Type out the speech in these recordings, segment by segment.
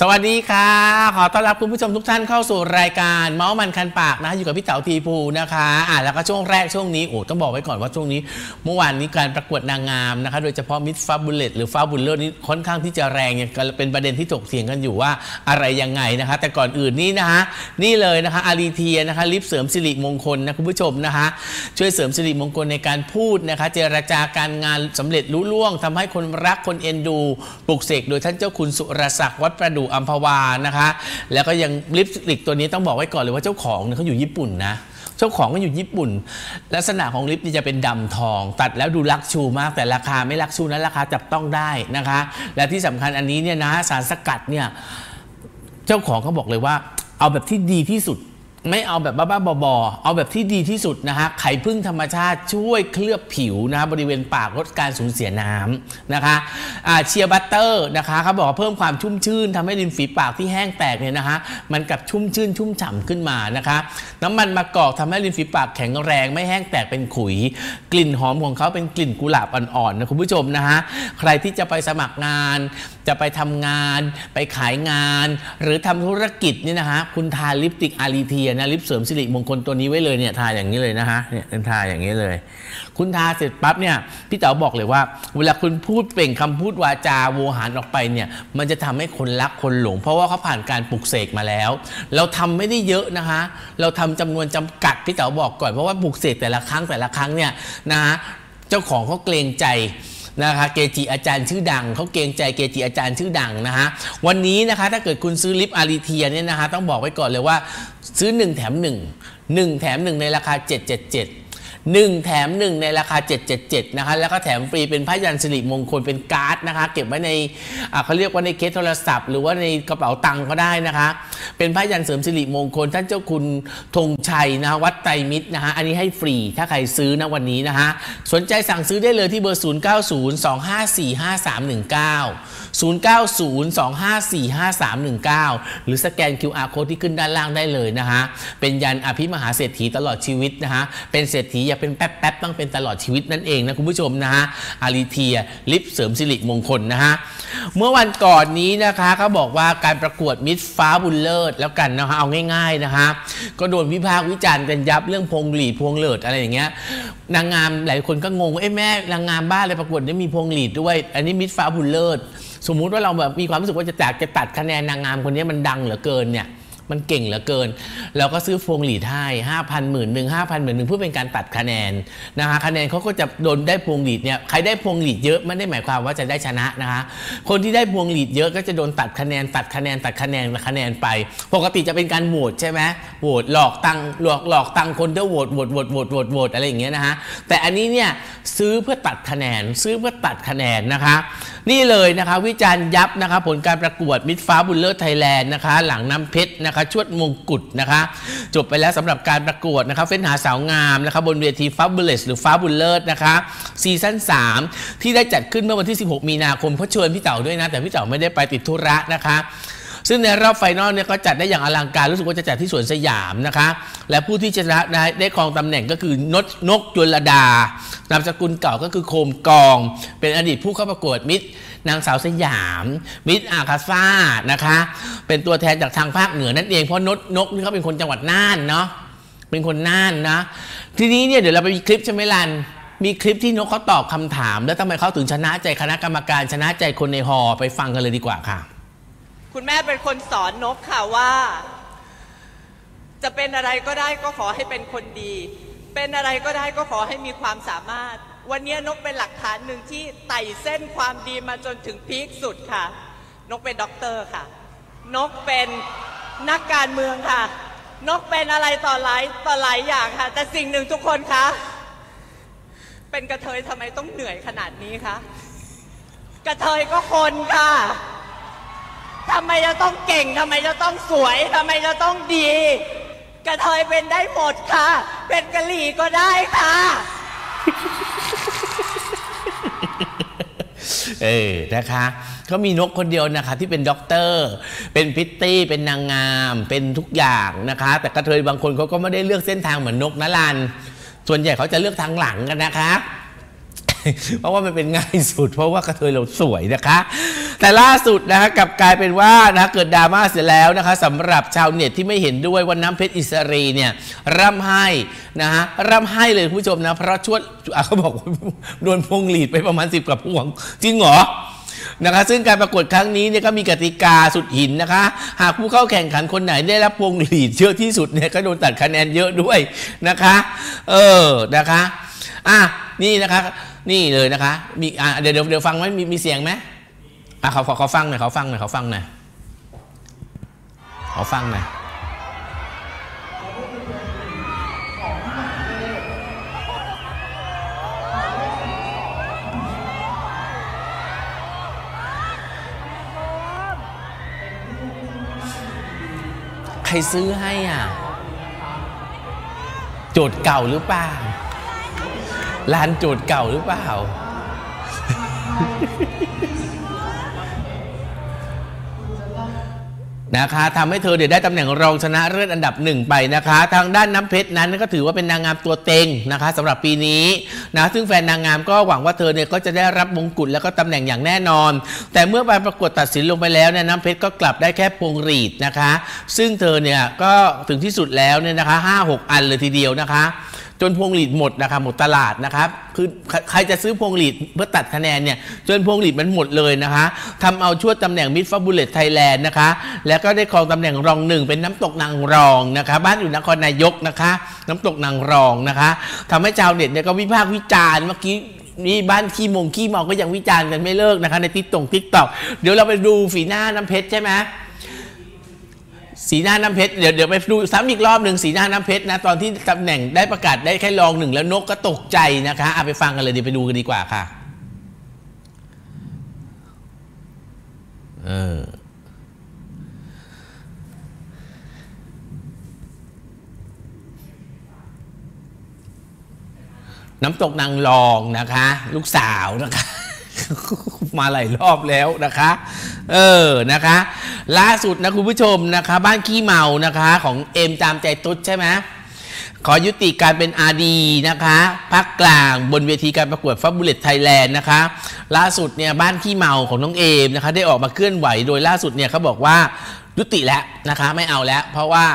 สวัสดีค่ะ ขอต้อนรับคุณผู้ชมทุกท่านเข้าสู่รายการ เมาส์มันคันปากนะ อยู่กับพี่เต๋าทีภูนะคะอ่าแล้วก็ช่วงแรกช่วงนี้โอ้ต้องบอกไว้ก่อนว่าช่วงนี้ เมื่อวานนี้การประกวดนางงามนะคะ โดยเฉพาะ Miss Fabulous หรือ Fabulous นี้ค่อนข้างที่จะแรงยังเป็นประเด็นที่ถกเถียงกันอยู่ว่าอะไรยังไงนะคะ แต่ก่อนอื่นนี่นะคะนี่เลยนะคะอารีเทียนะคะลิปเสริมสิริมงคลนะคุณผู้ชมนะคะ ช่วยเสริมสิริมงคลในการพูดนะคะ เจรจาการงานสำเร็จลุล่วงทำให้คนรักคนเอ็นดูปลุกเสกโดยท่านเจ้าคุณสุรศักดิ์วัดประดูอัมพวานะคะ แล้วก็ยังลิปสติกตัวนี้ต้องบอกไว้ก่อนเลยว่าเจ้าของเนี่ยเขาอยู่ญี่ปุ่นนะเจ้าของก็อยู่ญี่ปุ่น ลักษณะของลิปนี่จะเป็นดำทอง ตัดแล้วดูลักชูมากแต่ราคาไม่ลักชูนะราคาจับต้องได้นะคะ และที่สำคัญอันนี้เนี่ยนะสารสกัดเนี่ยเจ้าของเขาบอกเลยว่าเอาแบบที่ดีที่สุด ไม่เอาแบบบ้าๆบอๆเอาแบบที่ดีที่สุดนะฮะไข่พึ่งธรรมชาติช่วยเคลือบผิวนะะบริเวณปากลดการสูญเสียน้ำนะคะอ่า shea butter นะคะเขาบอกว่าเพิ่มความชุ่มชื่นทำให้ริมฝีปากที่แห้งแตกเนี่ยนะคะมันกลับชุ่มชื่นชุ่มฉ่ำขึ้นมานะคะน้ำมันมะกอกทำให้ริมฝีปากแข็งแรงไม่แห้งแตกเป็นขุย กลิ่นหอมของเขาเป็นกลิ่นกุหลาบอ่อนๆนะคุณผู้ชมนะฮะใครที่จะไปสมัครงาน จะไปทำงาน ไปขายงาน หรือทำธุรกิจนี่นะฮะคุณทาลิปสติกอารีเทียนะลิปเสริมสิริมงคลตัวนี้ไว้เลยเนี่ยทาอย่างนี้เลยนะฮะเนี่ยทาอย่างนี้เลย คุณทาเสร็จปั๊บเนี่ยพี่เต๋าบอกเลยว่า เวลาคุณพูดเปล่งคำพูดวาจาโวหารออกไปเนี่ยมันจะทำให้คนรักคนหลง เพราะว่าเขาผ่านการปลุกเสกมาแล้ว เราทำไม่ได้เยอะนะคะเราทำจำนวนจำกัดพี่เต๋าบอกก่อนเพราะว่าปลุกเสกแต่ละครั้งแต่ละครั้งเนี่ยนะฮะเจ้าของเขาเกรงใจ นะคะเกจิอาจารย์ชื่อดังเขาเกรงใจเกจิอาจารย์ชื่อดังนะฮะวันนี้นะคะถ้าเกิดคุณซื้อลิปอารีเทียเนี่ยนะคะต้องบอกไว้ก่อนเลยว่าซื้อ 1 แถม 1 1 แถม 1 ในราคา 777 1 แถม 1 ในราคา 777 นะคะ แล้วก็แถมฟรีเป็นผ้ายันสิริมงคลเป็นการ์ดนะคะ เก็บไว้ในเขาเรียกว่าในเคสโทรศัพท์ หรือว่าในกระเป๋าตังค์ก็ได้นะคะ เป็นผ้ายันเสริมสิริมงคล ท่านเจ้าคุณธงชัยนะคะวัดไตรมิตรนะคะอันนี้ให้ฟรีถ้าใครซื้อนะวันนี้นะคะสนใจสั่งซื้อได้เลยที่เบอร์ 0902545319 0902545319 หรือสแกน QR code ที่ขึ้นด้านล่างได้เลยนะคะเป็นยันต์อภิมหาเศรษฐีตลอดชีวิตนะคะเป็นเศรษฐีอย่าเป็นแป๊บๆต้องเป็นตลอดชีวิตนั่นเองนะคุณผู้ชมนะฮะอาริเทียลิปเสริมสิริมงคลนะฮะเมื่อวันก่อนนี้นะคะเขาบอกว่าการประกวดมิสฟ้าบุญเลิศแล้วกันนะคะเอาง่ายๆนะคะก็โดนวิพากษ์วิจารณ์กันยับเรื่องพวงหรีดพวงเลิศอะไรอย่างเงี้ยนางงามหลายคนก็งงว่าเอ้แม่นางงามบ้านอะไรประกวดได้มีพวงหรีดด้วย อันนี้มิสฟ้าบุญเลิศสมมุติว่าเราแบบมีความรู้สึกว่าจะจากจะตัดคะแนนนางงามคนนี้มันดังเหลือเกินเนี่ย มันเก่งเหลือเกินเราก็ซื้อพวงหรีดให้ห้าพันหมื่นหนึ่งห้าพันหมื่นหนึ่งเพื่อเป็นการตัดคะแนนนะคะคะแนนเขาก็จะโดนได้พวงหรีดเนี่ยใครได้พวงหรีดเยอะไม่ได้หมายความว่าจะได้ชนะนะคะคนที่ได้พวงหรีดเยอะก็จะโดนตัดคะแนนตัดคะแนนตัดคะแนนคะแนนไป ปกติจะเป็นการโหวตใช่ไหมโหวตหลอกตังหลอกหลอกตังคนเดียวโหวตโหวตโหวตโหวตโหวตโหวตอะไรอย่างเงี้ยนะฮะแต่อันนี้เนี่ยซื้อเพื่อตัดคะแนนซื้อเพื่อตัดคะแนนนะคะ นี่เลยนะคะวิจารณ์ยับนะคะผลการประกวด Miss Fabulous Thailand นะคะ หลังน้ำเพชรนะคะชวดมงกุฎนะคะ จบไปแล้วสำหรับการประกวดนะคะเฟ้นหาสาวงามนะคะบนเวที Fabulous หรือ Fabulous นะคะ season 3 ที่ได้จัดขึ้นเมื่อวันที่ 16 มีนาคมเขาเชิญพี่เต๋าด้วยนะ แต่พี่เต๋าไม่ได้ไปติดธุระนะคะ ซึ่งในรอบ final เนี่ยก็จัดได้อย่างอลังการรู้สึกว่าจะจัดที่สวนสยามนะคะ และผู้ที่ชนะได้ครองตำแหน่งก็คือนกนกยลลดานามสกุลเก่าก็คือโคมกลอง เป็นอดีตผู้เข้าประกวดมิตรนางสาวสยาม Miss Alcazarนะคะ เป็นตัวแทนจากทางภาคเหนือนั่นเองเพราะนกนกนี่เขาเป็นคนจังหวัดน่านเนาะเป็นคนน่านนะ ทีนี้เนี่ยเดี๋ยวเราไปมีคลิปใช่ไหมลันมีคลิปที่นกเขาตอบคำถาม แล้วทำไมเขาถึงชนะใจคณะกรรมการชนะใจคนในฮอไปฟังกันเลยดีกว่าค่ะ คุณแม่เป็นคนสอนนกค่ะว่า จะเป็นอะไรก็ได้ก็ขอให้เป็นคนดี เป็นอะไรก็ได้ก็ขอให้มีความสามารถ วันนี้นกเป็นหลักฐานหนึ่งที่ไต่เส้นความดีมาจนถึง peak สุดค่ะ นกเป็นด็อกเตอร์ค่ะ นกเป็นนักการเมืองค่ะ นกเป็นอะไรต่อหลายต่อหลายอย่างค่ะ แต่สิ่งหนึ่งทุกคนคะเป็นกะเทยทำไมต้องเหนื่อยขนาดนี้คะกะเทยก็คนค่ะ ทำไมจะต้องเก่งทำไมจะต้องสวยทำไมจะต้องดี กะเทยเป็นได้หมดค่ะ เป็นกะหรี่ก็ได้ค่ะ เออนะคะเขามีนกคนเดียวนะคะ ที่เป็นด็อกเตอร์ เป็นพริตตี้เป็นนางงาม เป็นทุกอย่างนะคะ แต่กระเทยบางคนเขาก็ไม่ได้เลือกเส้นทางเหมือนนกนะลัน ส่วนใหญ่เขาจะเลือกทางหลังกันนะคะ เพราะว่ามันเป็นง่ายสุด เพราะว่ากระเทยเราสวยนะคะ แต่ล่าสุดนะคะกลับกลายเป็นว่านะเกิดดราม่าเสร็จแล้วนะคะสำหรับชาวเน็ตที่ไม่เห็นด้วยว่าน้ำเพชรอิสรีเนี่ยร่ำไห้นะฮะร่ำไห้เลยคุณผู้ชมนะเพราะชวดอะเขาบอกว่าโดนพวงหลีดไปประมาณ10กว่าพวง จริงเหรอนะคะซึ่งการประกวดครั้งนี้เนี่ยก็มีกติกาสุดหินนะคะ หากผู้เข้าแข่งขันคนไหนได้รับพวงหลีดเยอะที่สุดเนี่ยก็โดนตัดคะแนนเยอะด้วยนะคะ เออนะคะอะนี่นะคะ นี่เลยนะคะ มีอะเดี๋ยวเดี๋ยวเดี๋ยวฟังไหมมีมีเสียงไหม อะเขาเขาฟังหน่อยเขาฟังหน่อยเขาฟังหน่อยเขาฟังหน่อยใครซื้อให้อะ โจทย์เก่าหรือเปล่าร้านโจทย์เก่าหรือเปล่า นะคะทำให้เธอเดี๋ยวได้ตำแหน่งรองชนะเลิศอันดับหนึ่งไปนะคะ ทางด้านน้ำเพชรนั้นก็ถือว่าเป็นนางงามตัวเต็งนะคะสำหรับปีนี้นะซึ่งแฟนนางงามก็หวังว่าเธอเนี่ยก็จะได้รับมงกุฎแล้วก็ตำแหน่งอย่างแน่นอน แต่เมื่อไปประกวดตัดสินลงไปแล้วเนี่ยน้ำเพชรก็กลับได้แค่พวงหรีดนะคะ ซึ่งเธอเนี่ยก็ถึงที่สุดแล้วเนี่ยนะคะห้าหกอันเลยทีเดียวนะคะ จนพวงหรีดหมดนะคะหมดตลาดนะครับคือใครจะซื้อพวงหรีดเพื่อตัดคะแนนเนี่ยจนพวงหรีดมันหมดเลยนะคะทำเอาชั่วตำแหน่งมิดฟ b บุลเลตไทยแลนด์นะคะแล้วก็ได้ครองตำแหน่งรองหนึ่งเป็นน้ำตกนางรองนะคะบ้านอยู่นครนายกนะคะ น้ำตกนางรองนะคะทำให้ชาวเน็ตเนี่ยก็วิพากษ์วิจารณ์เมื่อกี้นี่บ้านขี้มงขี้เมาก็ยังวิจารณ์กันไม่เลิกนะคะในติ๊กตงติ๊กตอกเดี๋ยวเราไปดูสีหน้าน้ำเพชรใช่ไหม สีหน้าน้ำเพชรเดี๋ยวเดี๋ยวไปดูซ้ำอีกรอบหนึ่งสีหน้าน้ำเพชรนะตอนที่ตำแหน่งได้ประกาศได้แค่รองหนึ่งแล้วนกก็ตกใจนะคะเอาไปฟังกันเลยเดี๋ยวไปดูกันดีกว่าค่ะเออน้ำตกนางรองนะคะ ลูกสาวนะคะ มาหลายรอบแล้วนะคะ เออนะคะ ล่าสุดนะคุณผู้ชมนะคะ บ้านขี้เมานะคะของเอ็มตามใจตุ๊ดใช่ไหมขอยุติการเป็น RD นะคะภาคกลางบนเวทีการประกวด Fabulous Thailand นะคะ ล่าสุดเนี่ยบ้านขี้เมาของน้องเอ็มนะคะ ได้ออกมาเคลื่อนไหวโดยล่าสุดเนี่ยเขาบอกว่ายุติแล้วนะคะ ไม่เอาแล้ว เพราะว่า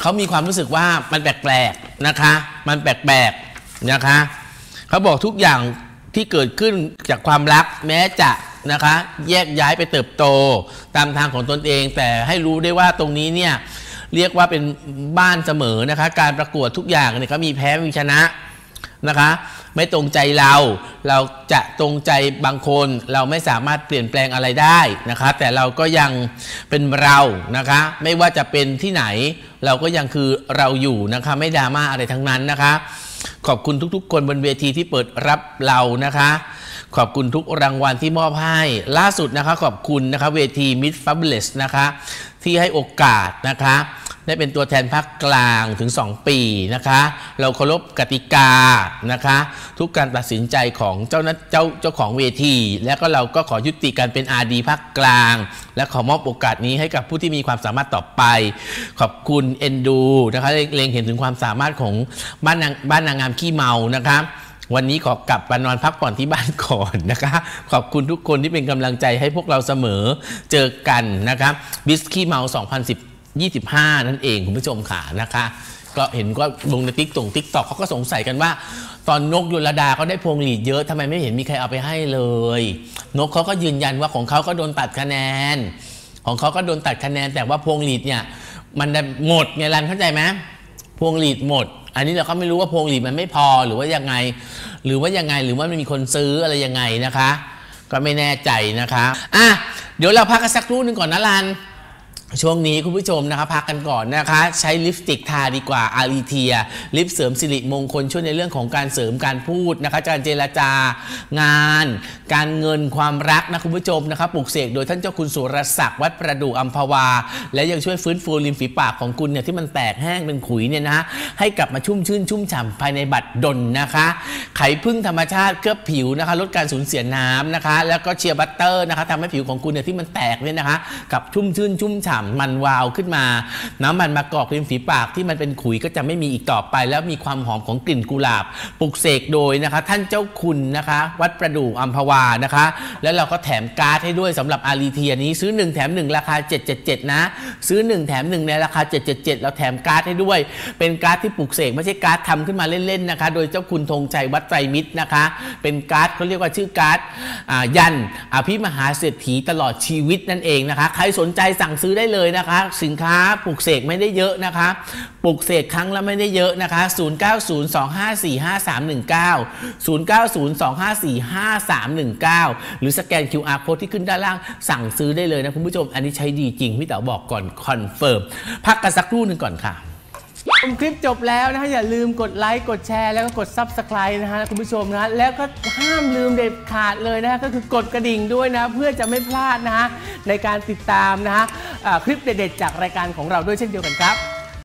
เขามีความรู้สึกว่ามันแปลกๆนะคะ มันแปลกๆนะคะเขาบอกทุกอย่างที่เกิดขึ้นจากความรักแม้จะ นะคะ แยกย้ายไปเติบโตตามทางของตนเอง แต่ให้รู้ได้ว่าตรงนี้เนี่ยเรียกว่าเป็นบ้านเสมอนะคะ การประกวดทุกอย่างเนี่ยก็มีแพ้มีชนะนะคะ ไม่ตรงใจเราเราจะตรงใจบางคนเราไม่สามารถเปลี่ยนแปลงอะไรได้นะคะ แต่เราก็ยังเป็นเรานะคะ ไม่ว่าจะเป็นที่ไหน เราก็ยังคือเราอยู่นะคะ ไม่ดราม่าอะไรทั้งนั้นนะคะ ขอบคุณทุกๆ คนบนเวทีที่เปิดรับเรานะคะ ขอบคุณทุกรางวัลที่มอบให้ ล่าสุดนะคะ ขอบคุณนะคะเวที Mid Fabulous นะคะที่ให้โอกาสนะคะได้เป็นตัวแทนภาคกลางถึง 2 ปีนะคะ เราเคารพกติกานะคะ ทุกการตัดสินใจของเจ้าน้าเจ้าเจ้าของเวที แล้วก็เราก็ขอยุติการเป็น RD ภาคกลาง และขอมอบโอกาสนี้ให้กับผู้ที่มีความสามารถต่อไป ขอบคุณเอ็นดูนะคะเล็งเห็นถึงความสามารถของบ้านนางบ้านนางงามขี้เมานะคะ วันนี้ขอกลับมานอนพักผ่อนที่บ้านก่อนนะคะ ขอบคุณทุกคนที่เป็นกำลังใจให้พวกเราเสมอเจอกันนะคะบิสกี้เมา2010 25 นั่นเองคุณผู้ชมค่ะนะคะ ก็เห็นว่าลงในติ๊กตงติ๊กตอกเขาก็สงสัยกันว่า ตอนนกยุลดาเขาได้พวงหลีดเยอะทำไมไม่เห็นมีใครเอาไปให้เลย นกเขาก็ยืนยันว่าของเขาก็โดนตัดคะแนน ของเขาก็โดนตัดคะแนนแต่ว่าพวงหลีดเนี่ยมันหมดไงรันเข้าใจไหมพวงหลีดหมด อันนี้เราก็ไม่รู้ว่าพวงหลีดมันไม่พอหรือว่ายังไง หรือว่ายังไงหรือว่ามันมีคนซื้ออะไรยังไงนะคะ ก็ไม่แน่ใจนะคะอะเดี๋ยวเราพักกันสักครู่หนึ่งก่อนนะลัน ช่วงนี้คุณผู้ชมนะคะพักกันก่อนนะคะ ใช้ลิปสติกทาดีกว่าอารีเทีย ลิปเสริมสิริมงคลช่วยในเรื่องของการเสริมการพูดนะคะการเจรจางาน การเงินความรักนะคุณผู้ชมนะคะปลูกเสกโดยท่านเจ้าคุณสุรศักดิ์วัดประดู่อัมพวา และยังช่วยฟื้นฟูริมฝีปากของคุณเนี่ยที่มันแตกแห้งเป็นขุยเนี่ยนะให้กลับมาชุ่มชื่นชุ่มฉ่ำภายในบัตรดลนะคะ ไขพึ่งธรรมชาติเคลือบผิวนะคะ ลดการสูญเสียน้ำนะคะ แล้วก็เชียร์บัตเตอร์นะคะทำให้ผิวของคุณเนี่ยที่มันแตกเนี่ยนะคะกลับชุ่มชื่นชุ่มฉ่ฉ่ำมันวาวขึ้นมา น้ำมันมะกอกริมฝีปากที่มันเป็นขุยก็จะไม่มีอีกต่อไป แล้วมีความหอมของกลิ่นกุหลาบปลุกเสกโดยนะคะ ท่านเจ้าคุณนะคะ วัดประดู่อัมพวานะคะ แล้วเราก็แถมการ์ดให้ด้วยสำหรับอารีเทียนี้ซื้อ 1 แถม 1 ราคา 777 นะ ซื้อ 1 แถม 1 ในราคา 777แล้วแถมการ์ดให้ด้วย เป็นการ์ดที่ปลุกเสกไม่ใช่การ์ดทำขึ้นมาเล่นๆนะคะ โดยเจ้าคุณธงชัยวัดไตรมิตรนะคะ เป็นการ์ดเขาเรียกว่าชื่อการ์ดยันอภิมหาเศรษฐีตลอดชีวิตนั่นเองนะคะ ใครสนใจสั่งซื้อได้เลยนะคะ สินค้าปลุกเสกไม่ได้เยอะนะคะปลุกเสกครั้งละไม่ได้เยอะนะคะ 0902545319 0902545319 หรือสแกน QR code ที่ขึ้นด้านล่างสั่งซื้อได้เลยนะคุณผู้ชม อันนี้ใช้ดีจริงพี่เต๋อบอกก่อนคอนเฟิร์มพักกันสักครู่หนึ่งก่อนค่ะ ชมคลิปจบแล้วนะฮะอย่าลืมกดไลค์กดแชร์แล้วก็กด Subscribe นะฮะคุณผู้ชมนะ แล้วก็ห้ามลืมเด็ดขาดเลยนะฮะก็คือกดกระดิ่งด้วยนะ เพื่อจะไม่พลาดนะฮะในการติดตามนะฮะคลิปเด็ดๆจากรายการของเราด้วยเช่นเดียวกันครับ